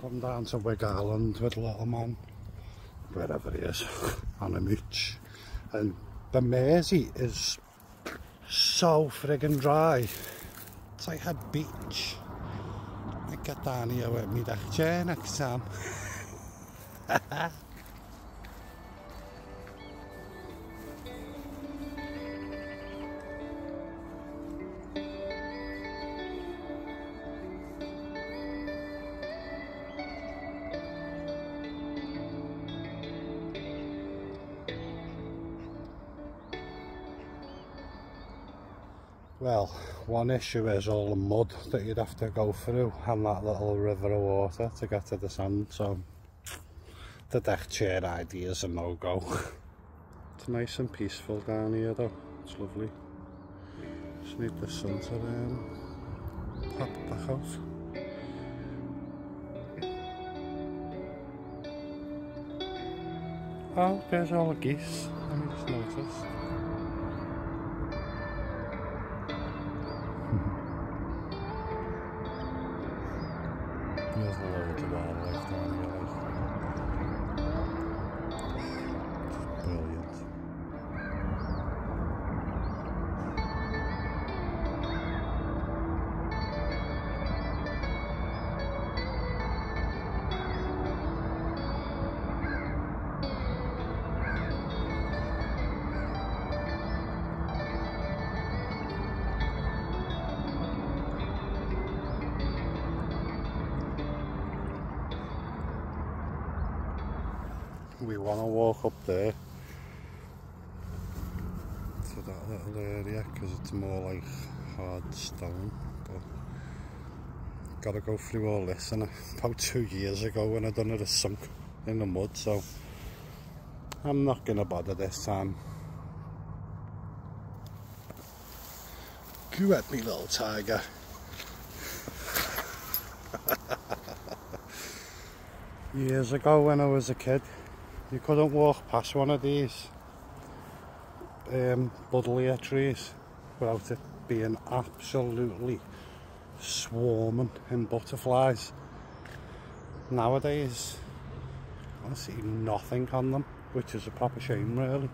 Come down to Wigg Island with little man, wherever he is, on a mooch. And Mersey is so friggin' dry. It's like a beach. I get down here with me deck chair next time. Well, one issue is all the mud that you'd have to go through and that little river of water to get to the sand, so the deck chair idea is a no-go. it's nice and peaceful down here though, it's lovely. Just need the sun to um, pop back out. Oh, there's all the geese, me just notice. Wildlife down here, like. We want to walk up there. To that little area because it's more like hard stone but gotta go through all this and about two years ago when I done it it sunk in the mud so I'm not gonna bother this time. You at me little tiger. Years ago when I was a kid you couldn't walk past one of these um, buddleia trees without it being absolutely swarming in butterflies. Nowadays, I see nothing on them, which is a proper shame really.